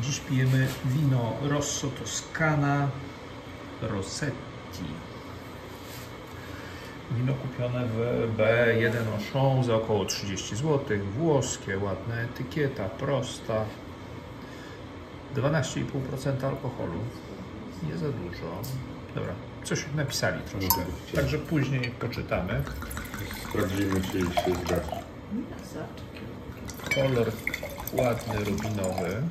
Dziś pijemy wino Rosso Toscana Rossetti. Wino kupione w B1 Auchan za około 30 zł. Włoskie, ładna etykieta, prosta. 12,5% alkoholu. Nie za dużo. Dobra, coś napisali troszkę. Także później poczytamy. Sprawdzimy, czy się zgadza. Kolor ładny, rubinowy.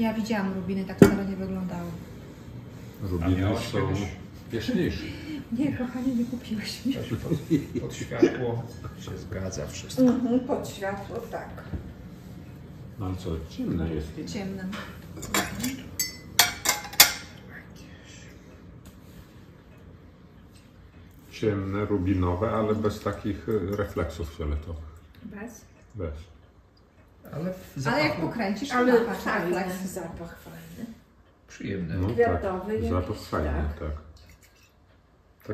Ja widziałam rubiny, tak wcale nie wyglądały. Rubiny miałaś są kiedyś? jaśniejsze. Nie, kochanie, nie kupiłeś mi. Coś pod, pod światło się zgadza wszystko. Mhm, pod światło, tak. No ale co, ciemne jest. Ciemnym. Ciemne, rubinowe, ale bez takich y, refleksów fioletowych. Bez. Bez. Ale w Ale jak pokręcisz, Ale to masz fajny refleks. zapach fajny. przyjemny. No Kwiatowy tak, jakiś, zapach fajny, tak. tak.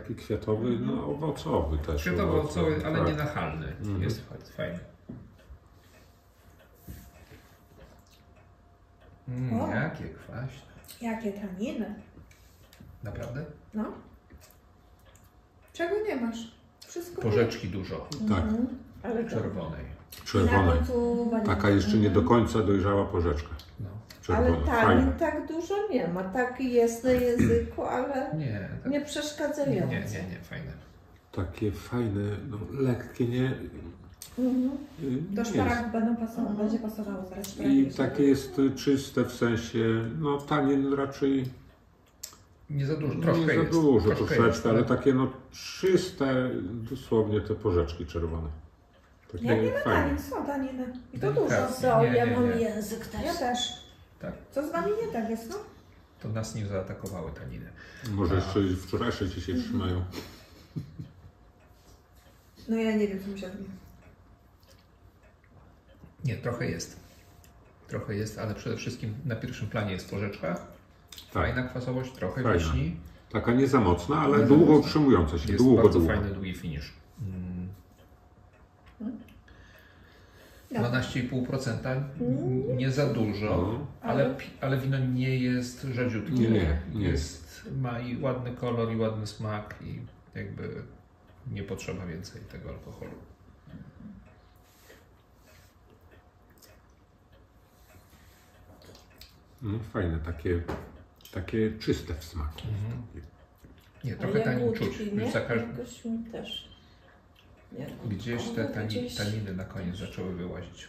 Taki kwiatowy, no owocowy też. Kwiatowo owocowy, ale tak. nie nachalny. Mhm. Jest fa- fajny. Mm, O. jakie kwaśne. Jakie taniny. Naprawdę? No. Czego nie masz? Wszystko Porzeczki dużo. Tak, Mhm. Ale to- Czerwonej. czerwone. Taka jeszcze nie do końca dojrzała porzeczka. No. Ale Czerwona, tanin fajna. tak dużo nie ma. Taki jest na języku, ale Nie, tak. nie nie, przeszkadzający. nie, nie, nie, fajne. Takie fajne, no lekkie, nie... Mhm. Do szparagów będą pasowały, będzie pasowało zaraz I takie jest czyste w sensie, no tanin raczej Nie za dużo, troszkę nie za jest. dużo troszkę troszeczkę, jest, ale takie no czyste, dosłownie te porzeczki czerwone. Ja nie ma fajne. tanin, są taniny. I to dużo. Delikatnie. Co, Nie, ja nie, mam nie. język też. Ja też. Tak. Co z wami nie tak jest, no? To nas nie zaatakowały taniny. Może A. jeszcze wczorajsze ci się Mhm. trzymają. No ja nie wiem, co mi się robi. Nie, trochę jest. Trochę jest, ale przede wszystkim na pierwszym planie jest porzeczka. Fajna kwasowość, trochę Tak. Fajna. wiśni. Taka nie za mocna, ale Nie za długo mocna. utrzymująca się. Jest długo, bardzo długo. fajny, długi finish. Mm. Dobra. 12,5% n- nie za dużo, No. ale, ale wino nie jest rzadziutkie. Nie, nie, nie. Jest, ma i ładny kolor, i ładny smak, i jakby nie potrzeba więcej tego alkoholu. No, fajne, takie, takie czyste w smaku. Mhm. Nie, trochę jagódki, czuć. nie? Już za każ- Jakoś mi też. Gdzieś te tani, gdzieś. taniny na koniec zaczęły wyłazić.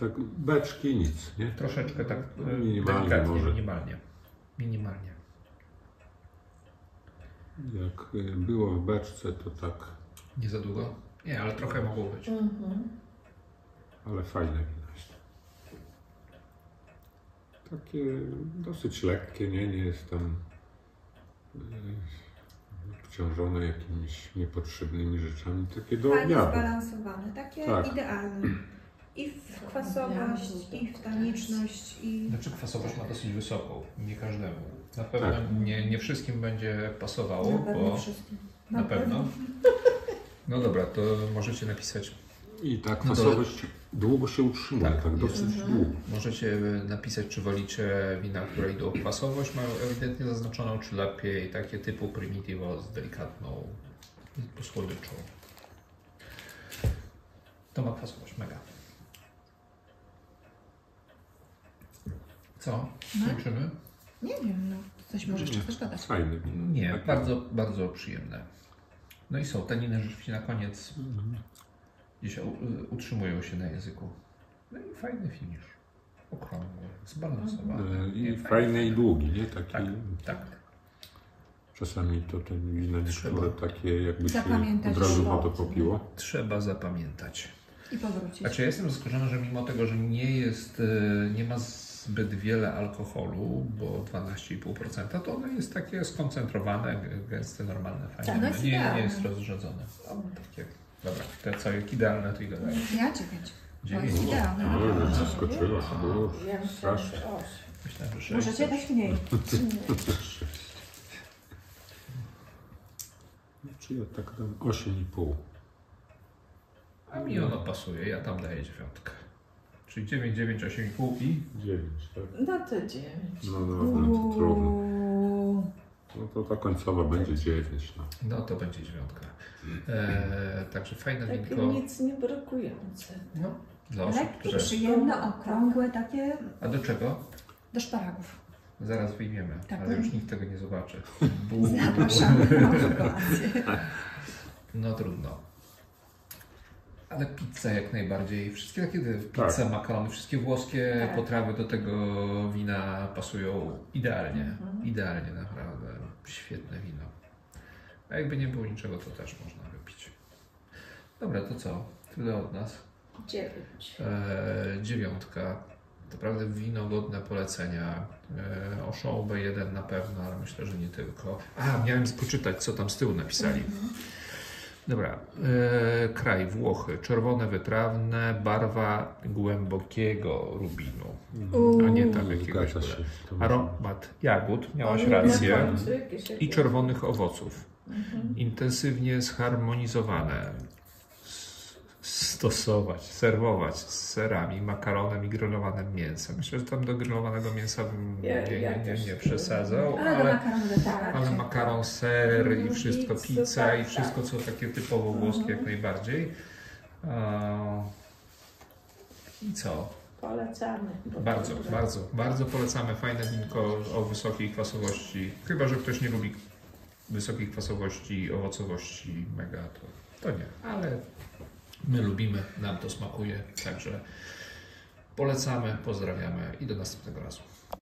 Tak beczki, nic, nie? Troszeczkę tak e, Minimalnie delikatnie, może. minimalnie. Minimalnie. Jak y, było w beczce, to tak, Nie za długo? Nie, ale trochę mogło być. Mhm. ale fajne jest. Takie dosyć lekkie, nie? Nie jest tam obciążone jakimiś niepotrzebnymi rzeczami. Takie do Fajnie obiadu. zbalansowane, takie Tak. idealne. I w kwasowość, i w taniczność, i... Znaczy kwasowość ma dosyć wysoką, nie każdemu. Na pewno Tak. nie, nie wszystkim będzie pasowało, Na pewno bo wszystkim. na pewno. No dobra, to możecie napisać, I ta No kwasowość długo się utrzymuje, Tak, tak, dosyć długo. możecie napisać, czy wolicie wina, które idą w kwasowość, mają ewidentnie zaznaczoną, czy lepiej takie typu primitivo z delikatną słodyczą. To ma kwasowość, mega. Co? No. Kończymy? Nie wiem, no. Coś może jeszcze chcesz dodać. Fajne wino. Nie, Takie- bardzo, bardzo przyjemne. No i są taniny rzeczywiście na koniec Mhm. Gdzieś u- utrzymują się na języku. No i fajny finish. Okrągły, zbalansowany. E, I Nie, fajny i długi, nie? Taki, Tak, tak. Czasami to te wina niektóre takie jakby się Zapamiętać od razu szlot, wodę popiło. Trzeba zapamiętać. I powrócić. Znaczy ja jestem zaskoczony, że mimo tego, że nie jest, e, nie ma zbyt wiele alkoholu, bo 12,5%, to ono jest takie skoncentrowane, gęste, normalne, fajne. Tak, no nie, nie idealne. jest rozrzedzone. Takie, dobra, te co jak idealne, to idealne. Ja dziewięć. To Dziewięć. jest idealne. No, naprawdę. zaskoczyło. Było Ja myślałam, strasznie. że osiem. Myślałem, że sześć. Możecie dać mniej. Czyli tak tam 8,5. A mi ono pasuje, ja tam daję dziewiątkę. Czyli 9, 9, 8,5 i 9, tak? No to dziewięć. No dobra, to trudno. No to ta końcowa będzie 9. No. no to będzie dziewiątka. E, także fajne Takie winko. nic nie brakujące. No, dla osób, Lekkie, które... przyjemne, okrągłe, takie A do czego? do szparagów. Zaraz wyjmiemy, Tak. ale już nikt tego nie zobaczy. Zapraszamy na. No trudno. Ale pizza jak najbardziej. Wszystkie takie pizza, Tak. makarony, wszystkie włoskie Tak. potrawy do tego wina pasują idealnie. Mhm. Idealnie naprawdę. Świetne wino. A jakby nie było niczego, to też można wypić. Dobra, to co? Tyle od nas. Dziewięć. E, dziewiątka. Naprawdę wino godne polecenia. E, B1 na pewno, ale myślę, że nie tylko. A, miałem poczytać, co tam z tyłu napisali. Dobra. E, kraj Włochy. Czerwone wytrawne, barwa głębokiego rubinu. A nie tam jakiegoś. Zgadza się. byle. To może- Aromat jagód, miałaś rację. jakieś- I czerwonych owoców. Mhm. Intensywnie zharmonizowane. Stosować, serwować z serami, makaronem i grillowanym mięsem. Myślę, że tam do grillowanego mięsa bym Ja- nie, nie, ja nie, nie nie. przesadzał, Ale ale, makaronu wystarczy. ale makaron, ser i Mhm, wszystko, pizza, i tak, wszystko, co takie typowo włoskie jak Mhm. najbardziej. I co? Polecamy. Bardzo, bardzo, bardzo polecamy fajne winko o wysokiej kwasowości. Chyba, że ktoś nie lubi wysokiej kwasowości owocowości mega, to, to nie. Ale my lubimy, nam to smakuje, także polecamy, pozdrawiamy i do następnego razu.